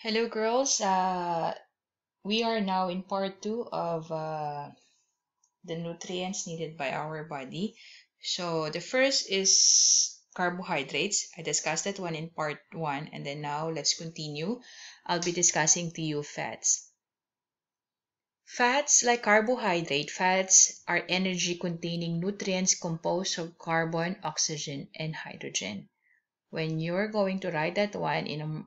Hello, girls. Uh, we are now in part two of uh, the nutrients needed by our body. So the first is carbohydrates. I discussed that one in part one, and then now let's continue. I'll be discussing to you fats. Fats, like carbohydrate, fats are energy containing nutrients composed of carbon, oxygen, and hydrogen. When you're going to write that one in a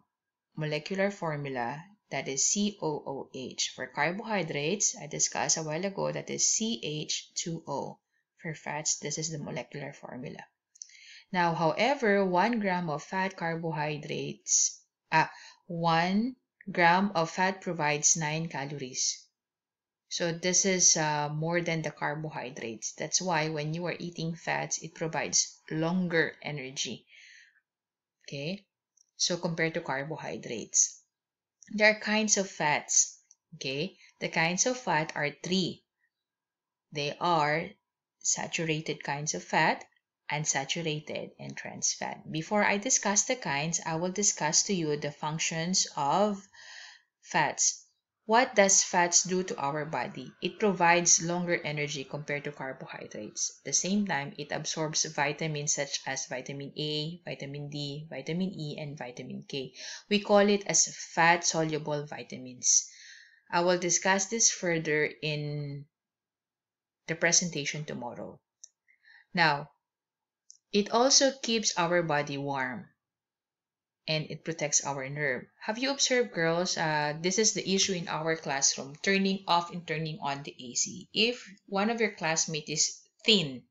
molecular formula that is COOH. For carbohydrates, I discussed a while ago that is CH2O. For fats, this is the molecular formula. Now, however, 1 gram of fat carbohydrates, uh, 1 gram of fat provides 9 calories. So this is uh, more than the carbohydrates. That's why when you are eating fats, it provides longer energy. Okay. So compared to carbohydrates. There are kinds of fats. Okay, the kinds of fat are three. They are saturated kinds of fat, unsaturated, and trans fat. Before I discuss the kinds, I will discuss to you the functions of fats. What does fats do to our body? It provides longer energy compared to carbohydrates. At the same time, it absorbs vitamins such as vitamin A, vitamin D, vitamin E, and vitamin K. We call it as fat-soluble vitamins. I will discuss this further in the presentation tomorrow. Now, it also keeps our body warm and it protects our nerve. Have you observed, girls? Uh, this is the issue in our classroom turning off and turning on the AC. If one of your classmates is thin,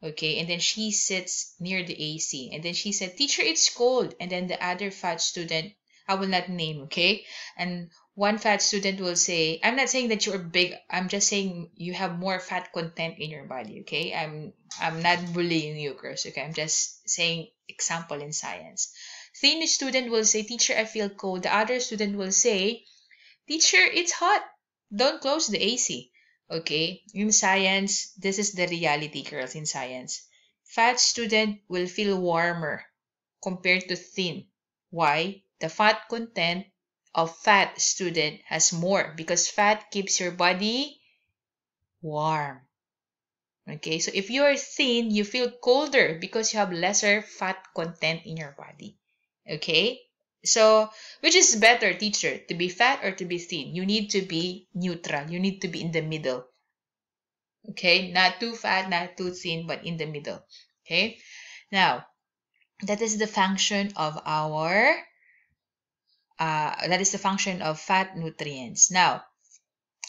okay, and then she sits near the AC, and then she said, Teacher, it's cold. And then the other fat student, I will not name, okay? And one fat student will say, I'm not saying that you're big, I'm just saying you have more fat content in your body, okay? I'm I'm not bullying you, girls, okay? I'm just saying example in science. Thin student will say, Teacher, I feel cold. The other student will say, Teacher, it's hot. Don't close the AC. Okay, in science, this is the reality, girls, in science. Fat student will feel warmer compared to thin. Why? The fat content of fat student has more because fat keeps your body warm. Okay, so if you are thin, you feel colder because you have lesser fat content in your body. Okay? So, which is better, teacher, to be fat or to be thin? You need to be neutral. You need to be in the middle. Okay? Not too fat, not too thin, but in the middle. Okay? Now, that is the function of our, uh, that is the function of fat nutrients. Now,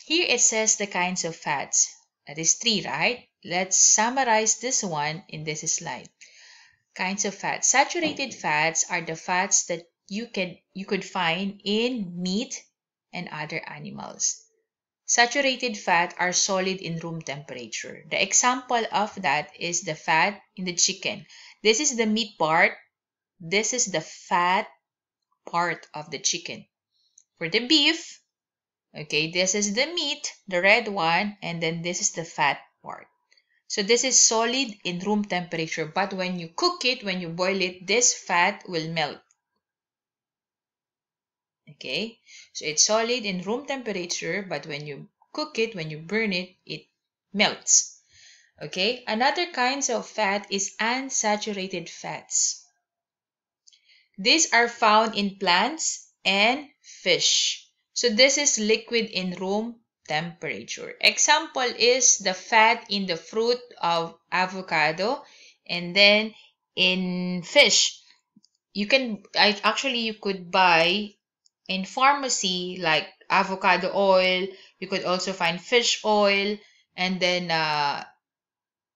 here it says the kinds of fats. That is three, right? Let's summarize this one in this slide kinds of fats. Saturated fats are the fats that you can you could find in meat and other animals. Saturated fat are solid in room temperature. The example of that is the fat in the chicken. This is the meat part. This is the fat part of the chicken. For the beef, okay, this is the meat, the red one, and then this is the fat part. So this is solid in room temperature, but when you cook it, when you boil it, this fat will melt. Okay, so it's solid in room temperature, but when you cook it, when you burn it, it melts. Okay, another kinds of fat is unsaturated fats. These are found in plants and fish. So this is liquid in room temperature. Example is the fat in the fruit of avocado and then in fish. You can I, actually you could buy in pharmacy like avocado oil. You could also find fish oil and then uh,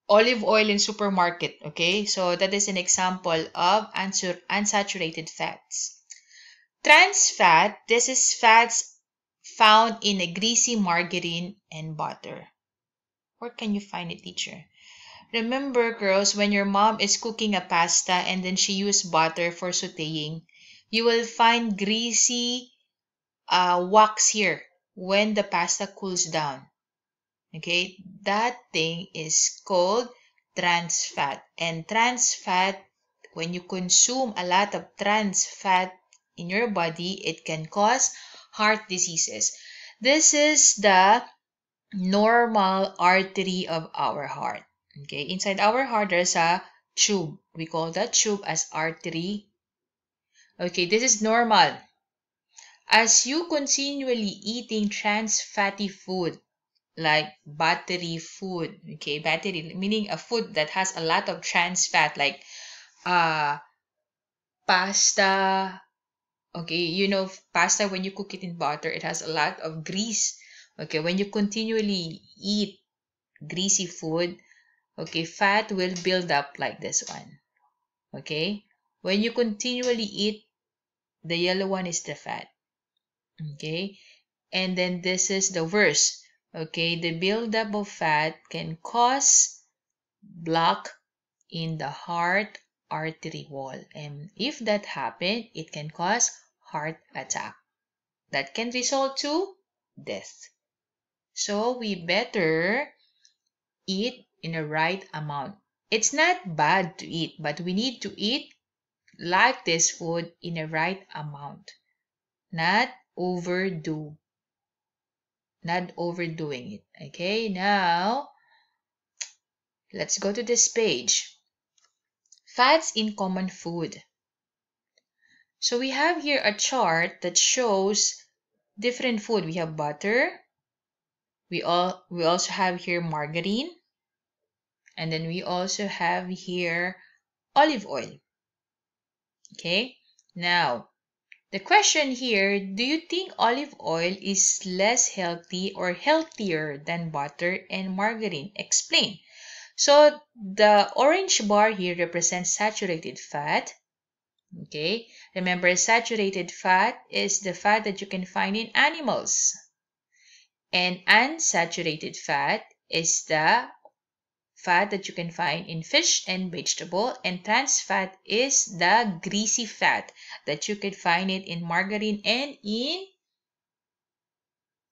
olive oil in supermarket. Okay, so that is an example of unsaturated fats. Trans fat, this is fats found in a greasy margarine and butter. Where can you find it, teacher? Remember, girls, when your mom is cooking a pasta and then she used butter for sauteing, you will find greasy uh, wax here when the pasta cools down. Okay, that thing is called trans fat. And trans fat, when you consume a lot of trans fat in your body, it can cause heart diseases. This is the normal artery of our heart. Okay, inside our heart, there's a tube. We call that tube as artery. Okay, this is normal. As you continually eating trans fatty food, like battery food, okay, battery meaning a food that has a lot of trans fat, like uh, pasta, okay, you know, pasta when you cook it in butter, it has a lot of grease. Okay, when you continually eat greasy food, okay, fat will build up like this one. Okay, when you continually eat, the yellow one is the fat. Okay, and then this is the worst. Okay, the buildup of fat can cause block in the heart artery wall. And if that happen, it can cause heart attack. That can result to death. So we better eat in a right amount. It's not bad to eat, but we need to eat like this food in a right amount. Not overdo. Not overdoing it. Okay, now let's go to this page. Fats in common food. So we have here a chart that shows different food. We have butter, we all we also have here margarine. And then we also have here olive oil. Okay? Now the question here do you think olive oil is less healthy or healthier than butter and margarine? Explain. So the orange bar here represents saturated fat okay remember saturated fat is the fat that you can find in animals and unsaturated fat is the fat that you can find in fish and vegetable. And trans fat is the greasy fat that you can find it in margarine and in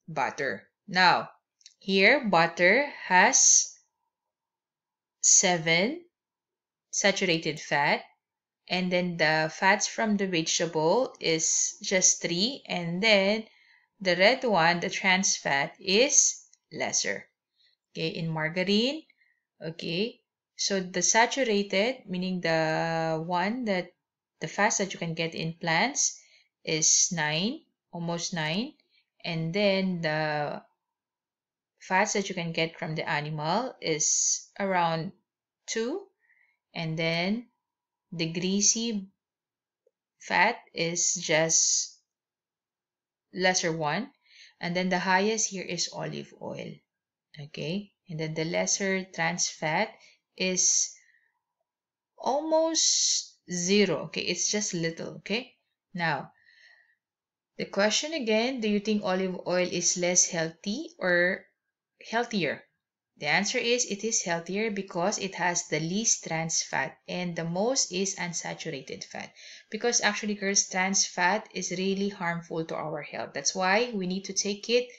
butter. Now, here butter has 7 saturated fat and then the fats from the vegetable is just 3 and then the red one, the trans fat, is lesser. Okay, in margarine, okay, so the saturated, meaning the one that the fats that you can get in plants is 9, almost 9. And then the fats that you can get from the animal is around 2. And then the greasy fat is just lesser one and then the highest here is olive oil okay? And then the lesser trans fat is almost zero okay? It's just little okay? Now the question again do you think olive oil is less healthy or healthier the answer is it is healthier because it has the least trans fat and the most is unsaturated fat. Because actually, girls, trans fat is really harmful to our health. That's why we need to take it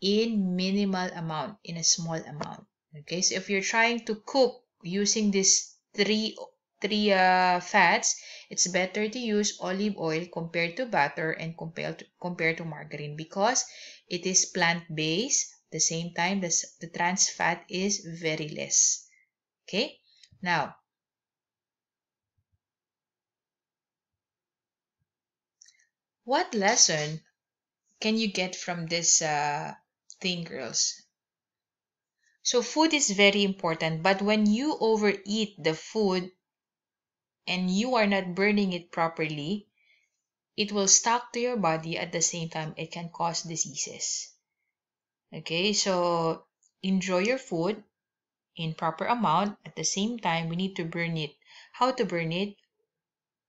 in minimal amount, in a small amount. Okay, so if you're trying to cook using these three three uh, fats, it's better to use olive oil compared to butter and compared to, compared to margarine because it is plant-based the same time, the, the trans fat is very less. Okay, now what lesson can you get from this uh, thing, girls? So, food is very important, but when you overeat the food and you are not burning it properly, it will stuck to your body at the same time it can cause diseases. Okay, so enjoy your food in proper amount. At the same time, we need to burn it. How to burn it?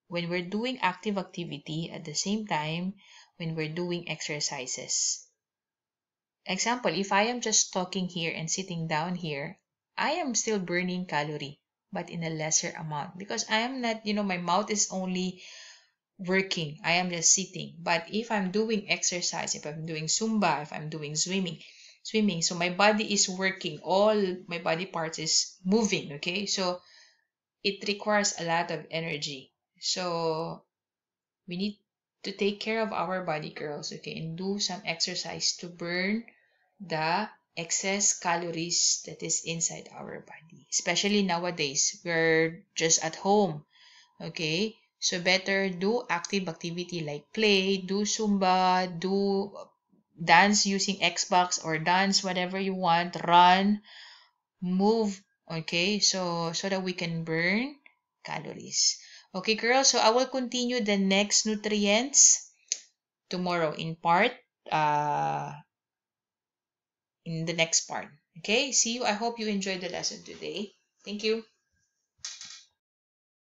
When we're doing active activity, at the same time, when we're doing exercises. Example, if I am just talking here and sitting down here, I am still burning calorie, but in a lesser amount because I am not, you know, my mouth is only working. I am just sitting. But if I'm doing exercise, if I'm doing Zumba, if I'm doing swimming, swimming, so my body is working, all my body parts is moving, okay? So it requires a lot of energy. So we need to take care of our body, girls, okay, and do some exercise to burn the excess calories that is inside our body. Especially nowadays, we're just at home, okay? So better do active activity like play, do Zumba, do dance using Xbox or dance whatever you want, run, move, okay? So so that we can burn calories. Okay, girls, so I will continue the next nutrients tomorrow in part uh in the next part. Okay, see you. I hope you enjoyed the lesson today. Thank you.